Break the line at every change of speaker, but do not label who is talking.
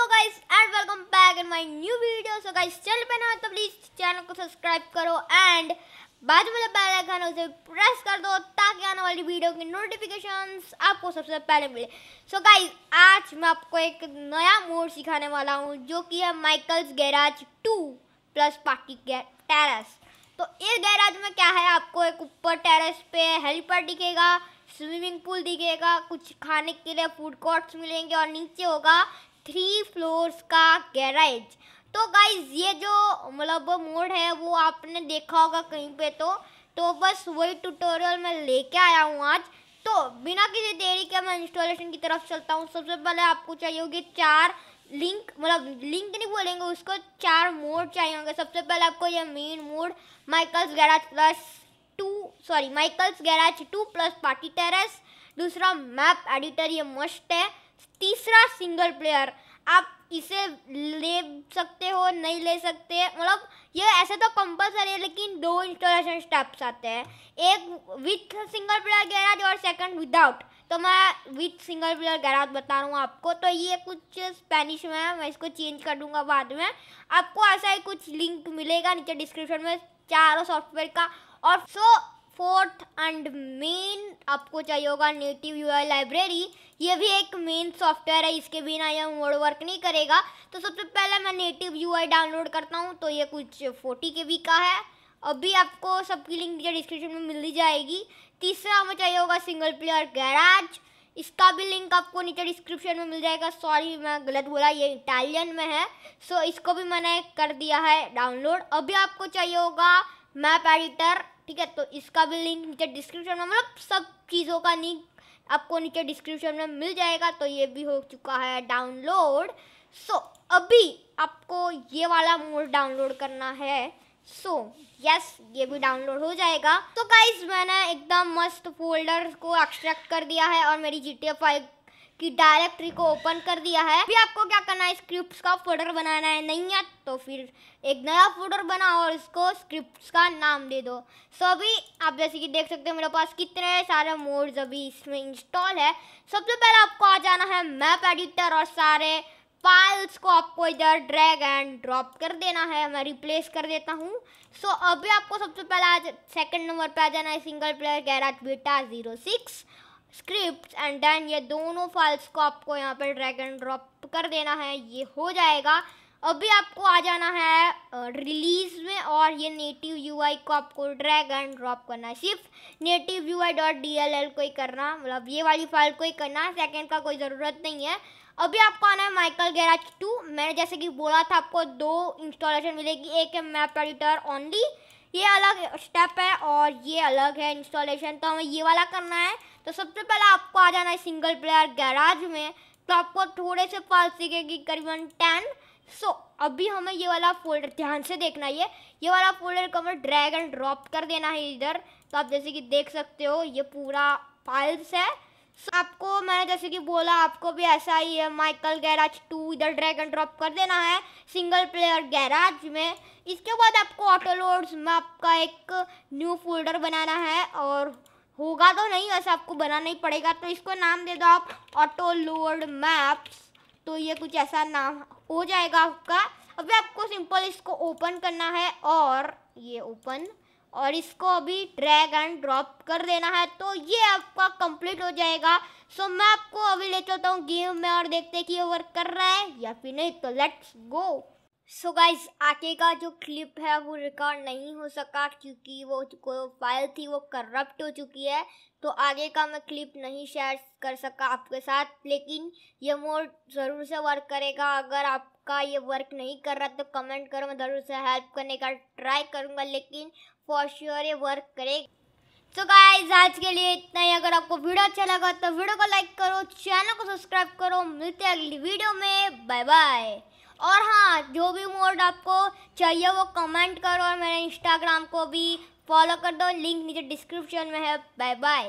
Hello guys and welcome back in my new video so guys channel पे ना तो please channel को subscribe करो एंड बाद में बेल आइकन उसे प्रेस कर दो ताकि आने वाली वीडियो की नोटिफिकेशंस आपको सबसे पहले मिले। सो so गाइस आज मैं आपको एक नया मोड सिखाने वाला हूँ, जो कि है Michael's garage two plus party terrace तो इस गैराज में क्या है? आपको एक ऊपर टेरेस पे हेलीपैड दिखेगा स्विमिंग पूल दिखेगा, कुछ खाने के लिए फ़ूड कोर्ट्स मिलेंगे और नीचे होगा थ्री फ्लोर्स का गैराज तो गाइज़ ये जो मतलब मोड है, वो आपने देखा होगा कहीं पे तो। तो बस वही ट्यूटोरियल मैं लेके आया हूँ आज। तो बिना किसी देरी के मैं इंस्टॉलेशन की तरफ़ चलता हूँ। सबसे पहले आपको चाहिए होगी चार लिंक मतलब लिंक नहीं बोलेंगे, उसको चार मोड चाहिए होंगे। सबसे पहले आपको ये main mod Michael's garage plus two sorry Michael's garage two plus party terrace दूसरा मैप एडिटर ये मस्ट है। तीसरा सिंगल प्लेयर आप इसे ले सकते हो, नहीं ले सकते मतलब ये ऐसे तो कंपलसरी है, लेकिन दो इंस्टॉलेशन स्टेप्स आते हैं। एक विथ सिंगल प्लेयर गैराज और सेकंड विदाउट तो मैं विथ सिंगल प्लेयर गैराज बता रहा हूँ आपको। तो ये कुछ स्पेनिश में है, मैं इसको चेंज कर दूँगा बाद में। आपको ऐसा ही कुछ लिंक मिलेगा नीचे डिस्क्रिप्शन में, चारों सॉफ्टवेयर का। और सो फोर्थ एंड मेन आपको चाहिए होगा नेटिव यूआई लाइब्रेरी ये भी एक मेन सॉफ्टवेयर है, इसके बिना यह मोड वर्क नहीं करेगा। तो सबसे पहले मैं नेटिव यूआई डाउनलोड करता हूँ तो ये कुछ फोर्टी के का है। अभी आपको सबकी लिंक डिस्क्रिप्शन में मिल जाएगी। तीसरा हमें चाहिए होगा सिंगल प्लेयर गैराज इसका भी लिंक आपको नीचे डिस्क्रिप्शन में मिल जाएगा। सॉरी मैं गलत बोला, ये इटालियन में है। सो इसको भी मैंने कर दिया है डाउनलोड अभी आपको चाहिए होगा मैप एडिटर ठीक है? तो इसका भी लिंक नीचे डिस्क्रिप्शन में। मतलब सब चीज़ों का लिंक आपको नीचे डिस्क्रिप्शन में मिल जाएगा तो ये भी हो चुका है डाउनलोड सो so, अभी आपको ये वाला मोड डाउनलोड करना है. सो so, यस yes, ये भी डाउनलोड हो जाएगा. तो so, गाइज़ मैंने एकदम मस्त फोल्डर को एक्सट्रैक्ट कर दिया है और मेरी जी टी एफ़ फाइव की डायरेक्टरी को ओपन कर दिया है। अभी आपको क्या करना है? स्क्रिप्ट का फोल्डर बनाना है। नहीं है तो फिर एक नया फोल्डर बनाओ और इसको स्क्रिप्ट का नाम दे दो। सो अभी आप जैसे कि देख सकते हैं मेरे पास कितने सारे मोड्स अभी इसमें इंस्टॉल है। सबसे पहले आपको आ जाना है मैप एडिटर और सारे फाइल्स को आपको इधर ड्रैग एंड ड्रॉप कर देना है। मैं रिप्लेस कर देता हूँ। सो so, अभी आपको सबसे पहले आज सेकंड नंबर पे आ जाना है single player garage beta zero six script and then ये दोनों फाइल्स को आपको यहाँ पर ड्रैग एंड ड्रॉप कर देना है, ये हो जाएगा। अभी आपको आ जाना है रिलीज़ में और ये नेटिव यूआई को आपको ड्रैग एंड ड्रॉप करना है। सिर्फ़ native U I dot D L L को ही करना मतलब ये वाली फ़ाइल को ही करना है सेकेंड का कोई ज़रूरत नहीं है। अभी आपको आना है माइकल गैराज टू मैंने जैसे कि बोला था, आपको दो इंस्टॉलेशन मिलेगी, एक है मैप एडिटर ओनली ये अलग स्टेप है और ये अलग है इंस्टॉलेशन तो हमें ये वाला करना है। तो सबसे पहले आपको आ जाना है सिंगल प्लेयर गैराज में। तो आपको थोड़े से पास दिखेगी करीबन टेन सो so, अभी हमें ये वाला फोल्डर ध्यान से देखना ये। ये वाला फोल्डर को हमें ड्रैग एंड ड्रॉप कर देना है इधर। तो आप जैसे कि देख सकते हो ये पूरा फाइल्स है। So, आपको मैंने जैसे कि बोला आपको भी ऐसा ही है माइकल गैराज टू इधर ड्रैग एंड ड्रॉप कर देना है सिंगल प्लेयर गैराज में। इसके बाद आपको ऑटो लोड्स में आपका एक न्यू फोल्डर बनाना है और होगा तो नहीं वैसे आपको बनाना ही पड़ेगा। तो इसको नाम दे दो आप ऑटो लोड मैप्स तो ये कुछ ऐसा नाम हो जाएगा आपका। अभी आपको सिंपल इसको ओपन करना है और ये ओपन और इसको अभी ड्रैग एंड ड्रॉप कर देना है तो ये आपका कंप्लीट हो जाएगा। सो मैं आपको अभी ले चलता हूँ गेम में और देखते कि ये वर्क कर रहा है या फिर नहीं तो लेट्स गो सो गाइज़ आगे का जो क्लिप है वो रिकॉर्ड नहीं हो सका क्योंकि वो जो फ़ाइल थी वो करप्ट हो चुकी है। तो आगे का मैं क्लिप नहीं शेयर कर सका आपके साथ, लेकिन ये मोड ज़रूर से वर्क करेगा। अगर आपका ये वर्क नहीं कर रहा तो कमेंट करो, मैं ज़रूर से हेल्प करने का ट्राई करूँगा, लेकिन फॉर श्योर ये वर्क करेगा। तो गाइज़ आज के लिए इतना ही। अगर आपको वीडियो अच्छा लगा तो वीडियो को लाइक करो चैनल को सब्सक्राइब करो। मिलते हैं अगली वीडियो में। बाय बाय और हाँ जो भी मोड आपको चाहिए वो कमेंट करो और मेरे इंस्टाग्राम को भी फॉलो कर दो। लिंक नीचे डिस्क्रिप्शन में है। Bye bye